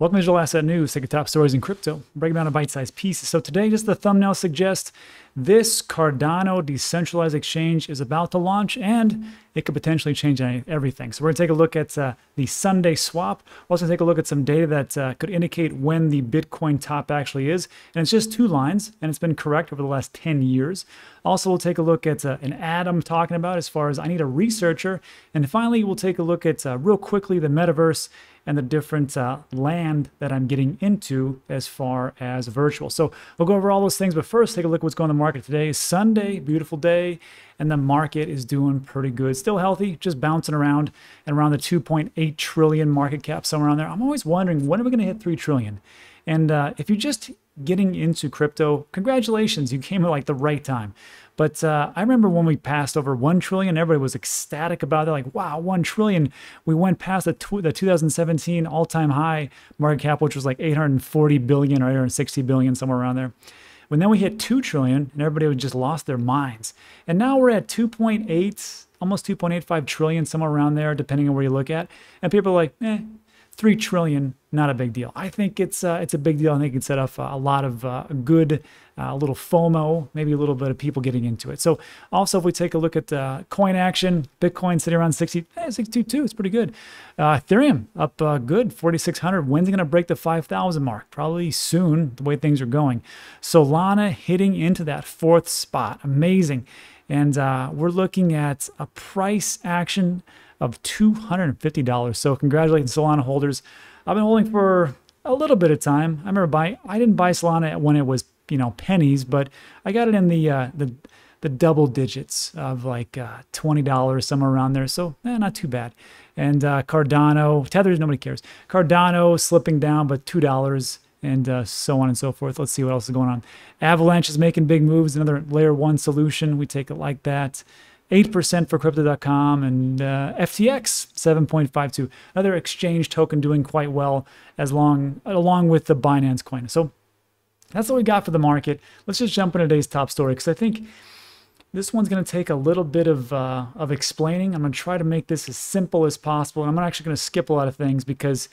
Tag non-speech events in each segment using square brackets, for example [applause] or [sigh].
Welcome to Digital Asset News, take your top stories in crypto, break them down in bite-sized pieces. So today, just the thumbnail suggests, this Cardano decentralized exchange is about to launch and it could potentially change everything. So we're going to take a look at uh, the SundaeSwap. We're also going to take a look at some data that uh, could indicate when the Bitcoin top actually is. And it's just two lines and it's been correct over the last 10 years. Also, we'll take a look at uh, an ad I'm talking about as far as I need a researcher. And finally, we'll take a look at uh, real quickly the metaverse and the different uh, land that I'm getting into as far as virtual. So we'll go over all those things, but first take a look at what's going on the market today. Sunday, beautiful day, and the market is doing pretty good. Still healthy, just bouncing around and around the 2.8 trillion market cap, somewhere around there. I'm always wondering, when are we going to hit 3 trillion? And uh, if you just getting into crypto, congratulations, you came at like the right time. But uh, I remember when we passed over 1 trillion, everybody was ecstatic about it. Like, wow, 1 trillion. We went past the, tw- the 2017 all time high market cap, which was like 840 billion or 860 billion, somewhere around there. When then we hit 2 trillion, and everybody just lost their minds. And now we're at 2.8, almost 2.85 trillion, somewhere around there, depending on where you look at. And people are like, eh, three trillion, not a big deal. I think it's uh, it's a big deal. I think it set up a lot of uh, good, uh, a little FOMO, maybe a little bit of people getting into it. So also, if we take a look at uh, coin action, Bitcoin sitting around 60, eh, 62, it's pretty good. Uh, Ethereum up uh, good, 4,600. When's it going to break the 5,000 mark? Probably soon, the way things are going. Solana hitting into that fourth spot, amazing. And we're looking at a price action of $250. So congratulations, Solana holders. I've been holding for a little bit of time. I remember buying, I didn't buy Solana when it was, you know, pennies, but I got it in the, uh, the, the double digits of like uh, $20, somewhere around there. So eh, not too bad. And uh, Cardano, Tethers, nobody cares. Cardano slipping down, but $2 and uh, so on and so forth. Let's see what else is going on. Avalanche is making big moves, another layer one solution. We take it like that. 8% for crypto.com and uh, FTX 7.52 another exchange token doing quite well as long along with the Binance coin so that's what we got for the market let's just jump into today's top story because I think this one's going to take a little bit of uh, of explaining I'm going to try to make this as simple as possible and I'm actually going to skip a lot of things because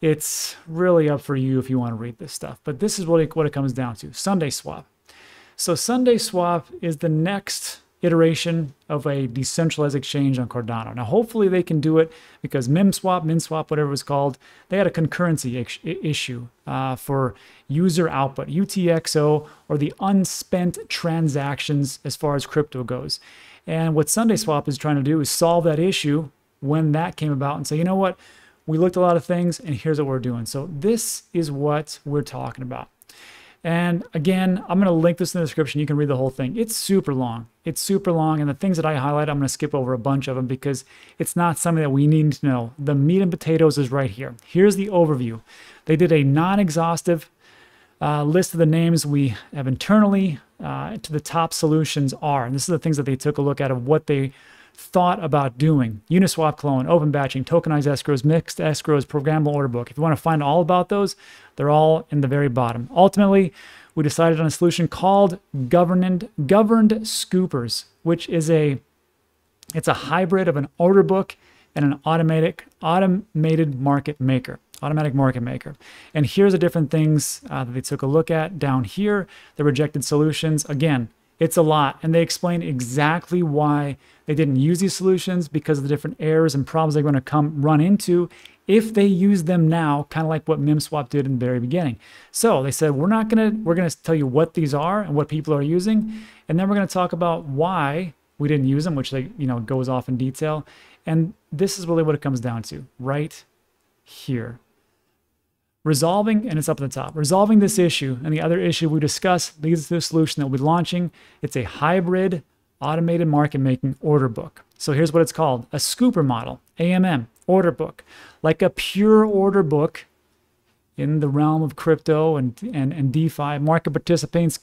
it's really up for you if you want to read this stuff but this is what it, what it comes down to SundaeSwap so SundaeSwap is the next iteration of a decentralized exchange on Cardano. Now, hopefully they can do it because MemSwap, MinSwap, whatever it's called, they had a concurrency issue uh, for user output, UTXO, or the unspent transactions as far as crypto goes. And what SundaeSwap is trying to do is solve that issue when that came about and say, you know what, we looked a lot of things and here's what we're doing. So this is what we're talking about. And again, I'm going to link this in the description. You can read the whole thing. It's super long. It's super long. And the things that I highlight, I'm going to skip over a bunch of them because it's not something that we need to know. The meat and potatoes is right here. Here's the overview. They did a non exhaustive uh, list of the names we have internally uh, to the top solutions are. And this is the things that they took a look at of what they thought about doing. Uniswap clone, open batching, tokenized escrows, mixed escrows, programmable order book. If you want to find all about those, they're all in the very bottom. Ultimately, we decided on a solution called governed governed scoopers, which is a it's a hybrid of an order book and an automatic automated market maker automatic market maker. And here's the different things uh, that they took a look at down here, the rejected solutions. Again, it's a lot. And they explain exactly why they didn't use these solutions because of the different errors and problems they're going to come run into if they use them now, kind of like what MemSwap did in the very beginning. So they said, we're not going to, we're going to tell you what these are and what people are using. And then we're going to talk about why we didn't use them, which they, you know, goes off in detail. And this is really what it comes down to right here resolving, and it's up at the top, resolving this issue and the other issue we discussed leads to a solution that we'll be launching. It's a hybrid automated market making order book. So here's what it's called a scooper model, AMM, order book. Like a pure order book in the realm of crypto and, and, and DeFi, market participants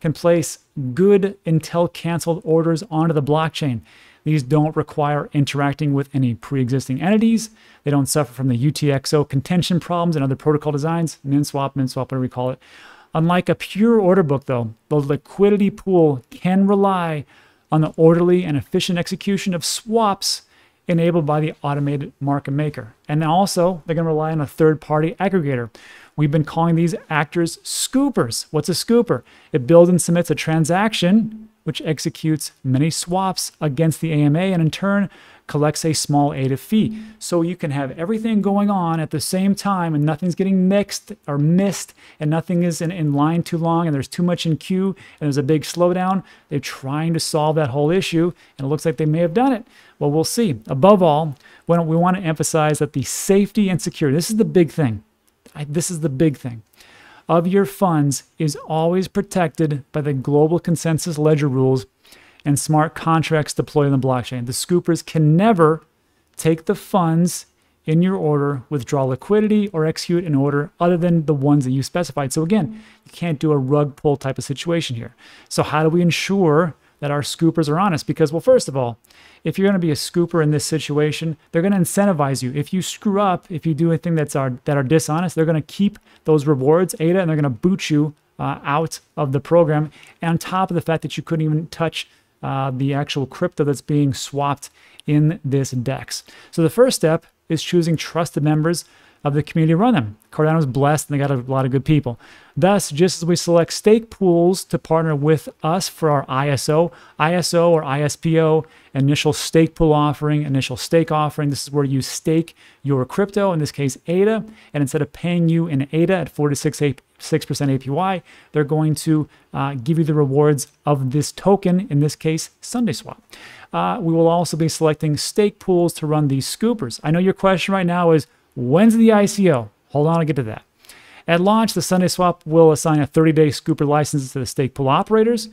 can place good until canceled orders onto the blockchain. These don't require interacting with any pre-existing entities. They don't suffer from the UTXO contention problems and other protocol designs, MinSwap, MinSwap, whatever we call it. Unlike a pure order book, though, the liquidity pool can rely on the orderly and efficient execution of swaps enabled by the automated market maker. And also, they're going to rely on a third party aggregator. We've been calling these actors scoopers. What's a scooper? It builds and submits a transaction which executes many swaps against the AMM and in turn collects a small ADA fee. So you can have everything going on at the same time and nothing's getting mixed or missed and nothing is in, in line too long and there's too much in queue and there's a big slowdown. They're trying to solve that whole issue and it looks like they may have done it. Well, we'll see. Above all, we want to emphasize that the safety and security, this is the big thing. I, this is the big thing of your funds is always protected by the global consensus ledger rules and smart contracts deployed on the blockchain. The scoopers can never take the funds in your order, withdraw liquidity, or execute an order other than the ones that you specified. So again, you can't do a rug pull type of situation here. So how do we ensure that our scoopers are honest? Because, well, first of all, if you're going to be a scooper in this situation, they're going to incentivize you. If you screw up, if you do anything that's are, that are dishonest, they're going to keep those rewards, ADA, and they're going to boot you uh, out of the program. And on top of the fact that you couldn't even touch uh, the actual crypto that's being swapped in this DEX. So the first step is choosing trusted members of the community run them. Cardano's blessed and they got a lot of good people. Thus, just as we select stake pools to partner with us for our ISO, ISO or ISPO, initial stake pool offering, initial stake offering, this is where you stake your crypto, in this case ADA, and instead of paying you in ADA at 4 to 6 6% APY, they're going to uh, give you the rewards of this token, in this case, SundaeSwap. Uh, we will also be selecting stake pools to run these scoopers. I know your question right now is, When's the ICO? Hold on, I'll get to that. At launch, the SundaeSwap will assign a 30-day scooper license to the stake pool operators,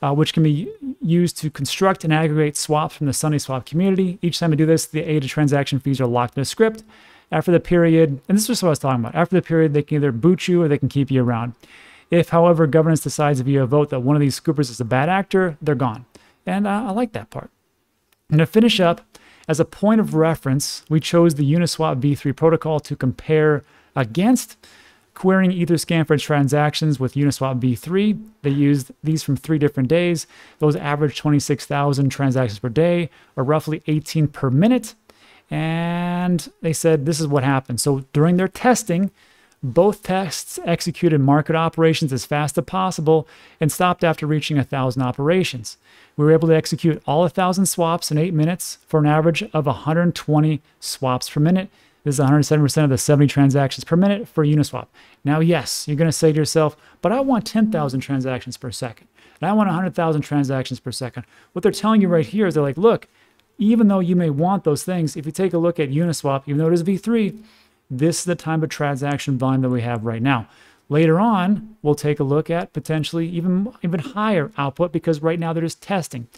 uh, which can be used to construct and aggregate swaps from the SundaeSwap community. Each time we do this, the ADA transaction fees are locked in a script. After the period, and this is what I was talking about, after the period, they can either boot you or they can keep you around. If, however, governance decides via a vote that one of these scoopers is a bad actor, they're gone. And uh, I like that part. And to finish up, as a point of reference, we chose the Uniswap v3 protocol to compare against querying Etherscan for transactions with Uniswap v3. They used these from three different days. Those averaged 26,000 transactions per day, or roughly 18 per minute. And they said this is what happened. So during their testing, both tests executed market operations as fast as possible and stopped after reaching 1,000 operations. We were able to execute all 1,000 swaps in 8 minutes for an average of 120 swaps per minute. This is 107% of the 70 transactions per minute for Uniswap. Now, yes, you're going to say to yourself, but I want 10,000 transactions per second. And I want 100,000 transactions per second. What they're telling you right here is they're like, look, even though you may want those things, if you take a look at Uniswap, even though it is V3, this is the type of transaction volume that we have right now. Later on, we'll take a look at potentially even, even higher output because right now they're just testing.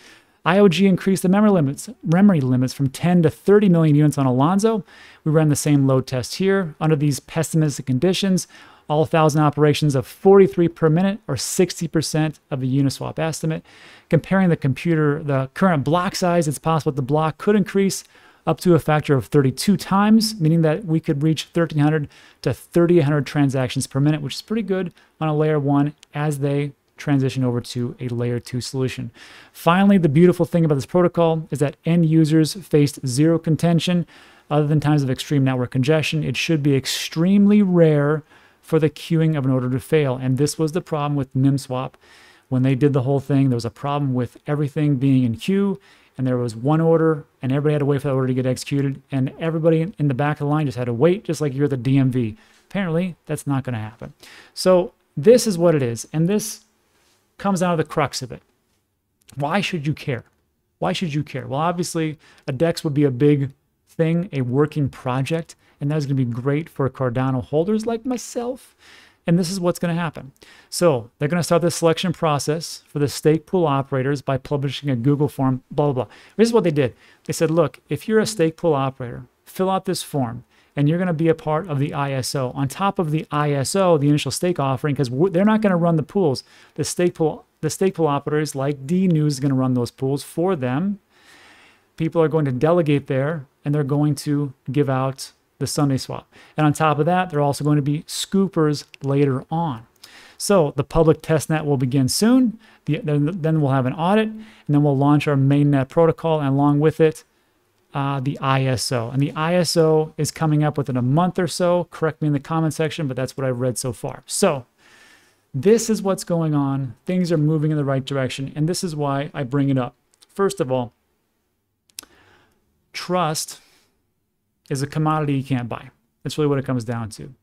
IOG increased the memory limits, memory limits from 10 to 30 million units on Alonzo. We ran the same load test here under these pessimistic conditions. All 1,000 operations of 43 per minute or 60% of the Uniswap estimate. Comparing the computer, the current block size, it's possible the block could increase up to a factor of 32 times, meaning that we could reach 1,300 to 3,800 transactions per minute, which is pretty good on a layer one as they transition over to a layer two solution. Finally, the beautiful thing about this protocol is that end users faced zero contention other than times of extreme network congestion. It should be extremely rare for the queuing of an order to fail. And this was the problem with NIMSwap. When they did the whole thing, there was a problem with everything being in queue and there was one order and everybody had to wait for that order to get executed and everybody in the back of the line just had to wait just like you're at the DMV. Apparently, that's not going to happen. So this is what it is. And this comes out of the crux of it. Why should you care? Why should you care? Well, obviously, a DEX would be a big thing, a working project, and that's going to be great for Cardano holders like myself. And this is what's going to happen. So they're going to start the selection process for the stake pool operators by publishing a Google form, blah, blah, blah. This is what they did. They said, look, if you're a stake pool operator, fill out this form and you're going to be a part of the ISO. On top of the ISO, the initial stake offering, because they're not going to run the pools. The stake pool, the stake pool operators like D News is going to run those pools for them. People are going to delegate there and they're going to give out the SundaeSwap. And on top of that, they're also going to be scoopers later on. So the public testnet will begin soon. The, then, then we'll have an audit, and then we'll launch our mainnet protocol, and along with it, uh, the ISO. And the ISO is coming up within a month or so. Correct me in the comment section, but that's what I've read so far. So this is what's going on. Things are moving in the right direction. And this is why I bring it up. First of all, trust is a commodity you can't buy. That's really what it comes down to.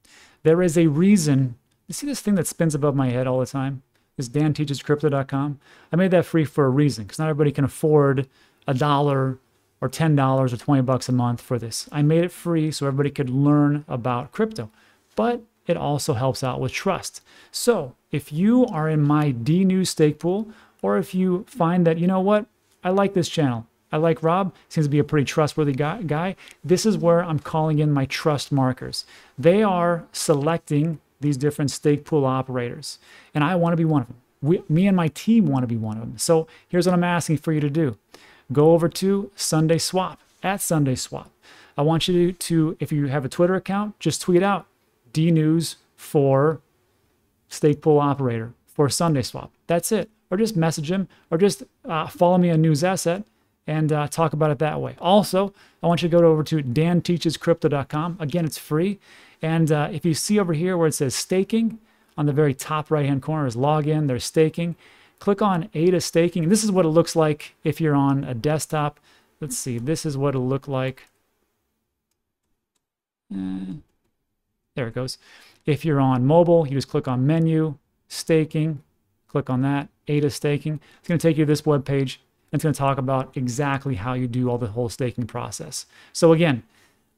There is a reason. You see this thing that spins above my head all the time? This danteachescrypto.com. I made that free for a reason because not everybody can afford a dollar or $10 or 20 bucks a month for this. I made it free so everybody could learn about crypto, but it also helps out with trust. So if you are in my D News stake pool, or if you find that, you know what, I like this channel, I like Rob, seems to be a pretty trustworthy guy, guy, this is where I'm calling in my trust markers. They are selecting these different stake pool operators, and I want to be one of them. We, me and my team want to be one of them. So here's what I'm asking for you to do go over to SundaeSwap at SundaeSwap. I want you to, to, if you have a Twitter account, just tweet out DNews for stake pool operator for SundaeSwap. That's it. Or just message him or just uh, follow me on News Asset and uh, talk about it that way. Also, I want you to go over to danteachescrypto.com. Again, it's free. And uh, if you see over here where it says staking, on the very top right hand corner is login, there's staking. Click on ADA staking. This is what it looks like if you're on a desktop. Let's see, this is what it'll look like. Uh, there it goes. If you're on mobile, you just click on menu, staking, click on that, ADA staking. It's going to take you to this web page. It's going to talk about exactly how you do all the whole staking process. So again,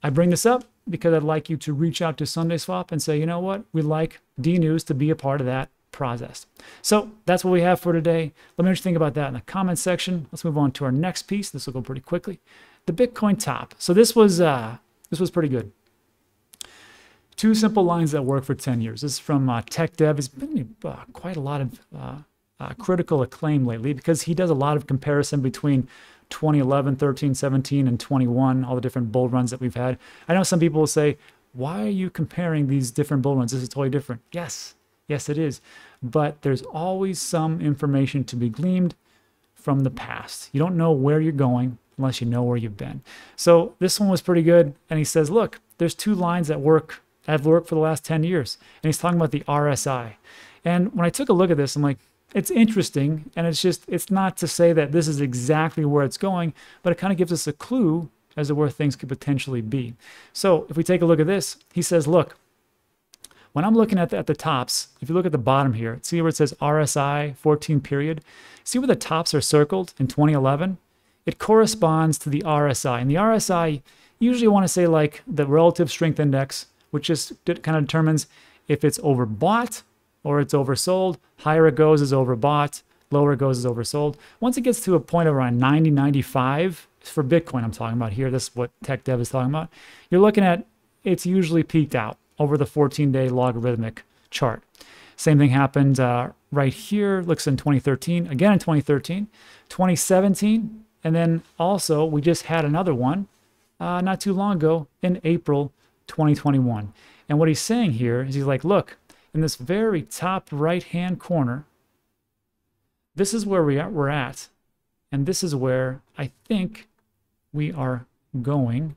I bring this up because I'd like you to reach out to SundaeSwap and say, you know what, we'd like D News to be a part of that process. So that's what we have for today. Let me know what think about that in the comments section. Let's move on to our next piece. This will go pretty quickly. The Bitcoin top. So this was uh, this was pretty good. Two simple lines that work for 10 years. This is from uh, Tech Dev. It's been uh, quite a lot of uh, critical acclaim lately because he does a lot of comparison between 2011, 13, 17, and 21, all the different bull runs that we've had. I know some people will say, why are you comparing these different bull runs? This is totally different. Yes, yes, it is. But there's always some information to be gleaned from the past. You don't know where you're going unless you know where you've been. So this one was pretty good. And he says, look, there's two lines that work, have worked for the last 10 years. And he's talking about the RSI. And when I took a look at this, I'm like, it's interesting and it's just it's not to say that this is exactly where it's going but it kind of gives us a clue as to where things could potentially be. So if we take a look at this he says look when i'm looking at the, at the tops if you look at the bottom here see where it says rsi 14 period? See where the tops are circled in 2011 it corresponds to the rsi and the rsi usually want to say like the relative strength index which just kind of determines if it's overbought or it's oversold. Higher it goes is overbought, lower it goes is oversold. Once it gets to a point around 90, 95, for Bitcoin I'm talking about here, this is what Tech Dev is talking about, you're looking at it's usually peaked out over the 14-day logarithmic chart. Same thing happened uh, right here, looks in 2013, again in 2013, 2017, and then also we just had another one uh, not too long ago in April 2021. And what he's saying here is he's like, look, in this very top right hand corner, this is where we are, we're at. And this is where I think we are going,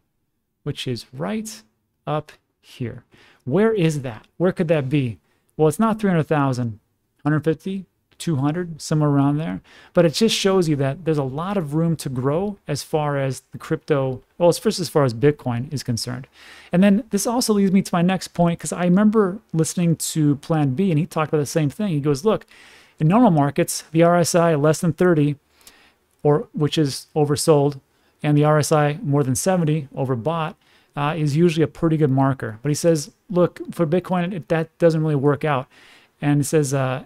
which is right up here. Where is that? Where could that be? Well, it's not 300,000, 150, 200, somewhere around there. But it just shows you that there's a lot of room to grow as far as the crypto, well, as first as far as Bitcoin is concerned. And then this also leads me to my next point because I remember listening to Plan B and he talked about the same thing. He goes, look, in normal markets, the RSI less than 30, or which is oversold, and the RSI more than 70, overbought, uh, is usually a pretty good marker. But he says, look, for Bitcoin, it, that doesn't really work out. And he says, uh,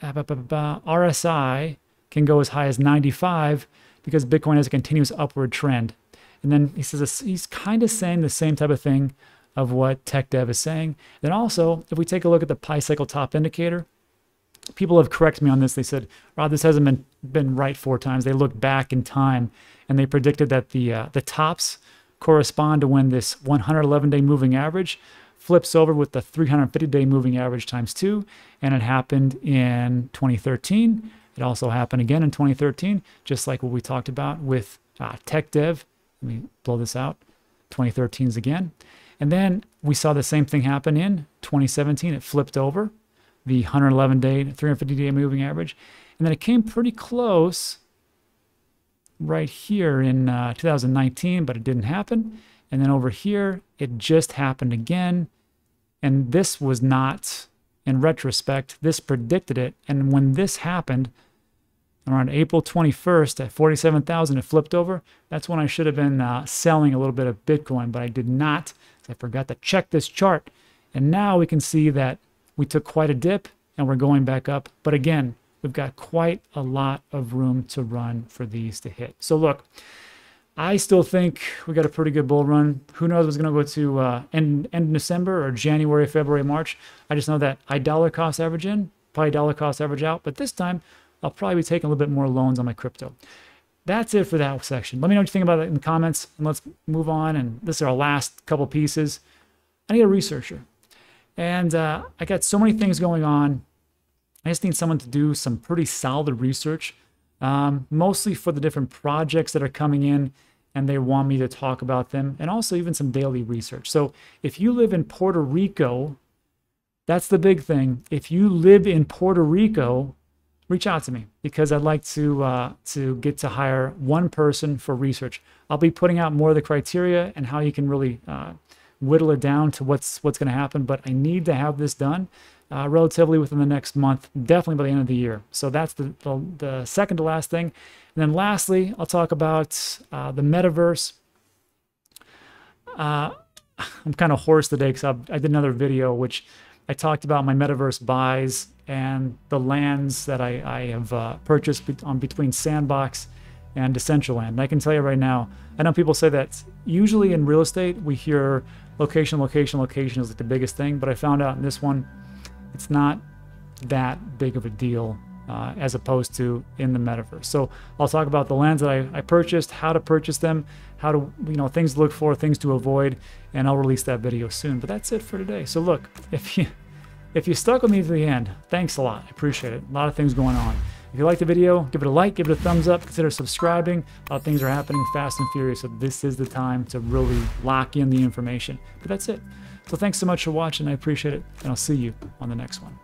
RSI can go as high as 95 because Bitcoin has a continuous upward trend. And then he says he's kind of saying the same type of thing of what tech dev is saying. Then also, if we take a look at the Pi cycle top indicator, people have corrected me on this. They said, Rob, this hasn't been, been right four times. They looked back in time and they predicted that the, uh, the tops correspond to when this 111 day moving average flips over with the 350 day moving average times two. And it happened in 2013. It also happened again in 2013, just like what we talked about with uh, Tech Dev Let me blow this out. 2013s again. And then we saw the same thing happen in 2017. It flipped over the 111 day, 350 day moving average. And then it came pretty close right here in uh, 2019, but it didn't happen. And then over here, it just happened again. And this was not, in retrospect, this predicted it. And when this happened, around April 21st at 47,000, it flipped over. That's when I should have been uh, selling a little bit of Bitcoin, but I did not. I forgot to check this chart. And now we can see that we took quite a dip and we're going back up. But again, we've got quite a lot of room to run for these to hit. So look, I still think we got a pretty good bull run. Who knows what's going to go to uh, end, end December or January, February, March. I just know that I dollar cost average in, probably dollar cost average out. But this time, I'll probably be taking a little bit more loans on my crypto. That's it for that section. Let me know what you think about it in the comments, and let's move on. And this is our last couple pieces. I need a researcher. And uh, I got so many things going on. I just need someone to do some pretty solid research, um, mostly for the different projects that are coming in and they want me to talk about them, and also even some daily research. So if you live in Puerto Rico, that's the big thing. If you live in Puerto Rico, reach out to me because I'd like to uh, to get to hire one person for research. I'll be putting out more of the criteria and how you can really uh, whittle it down to what's what's going to happen. But I need to have this done uh, relatively within the next month, definitely by the end of the year. So that's the, the, the second to last thing. And then lastly, I'll talk about uh, the metaverse. Uh, [laughs] I'm kind of hoarse today because I did another video which I talked about my metaverse buys and the lands that I, I have uh, purchased be on between Sandbox and Decentraland. And I can tell you right now, I know people say that usually in real estate we hear location, location, location is like the biggest thing, but I found out in this one it's not that big of a deal uh, as opposed to in the metaverse. So I'll talk about the lands that I, I, purchased, how to purchase them, how to, you know, things to look for, things to avoid, and I'll release that video soon. But that's it for today. So look, if you, if you stuck with me to the end, thanks a lot. I appreciate it. A lot of things going on. If you liked the video, give it a like, give it a thumbs up, consider subscribing. Things are happening fast and furious, so this is the time to really lock in the information. But that's it. So thanks so much for watching. I appreciate it, and I'll see you on the next one.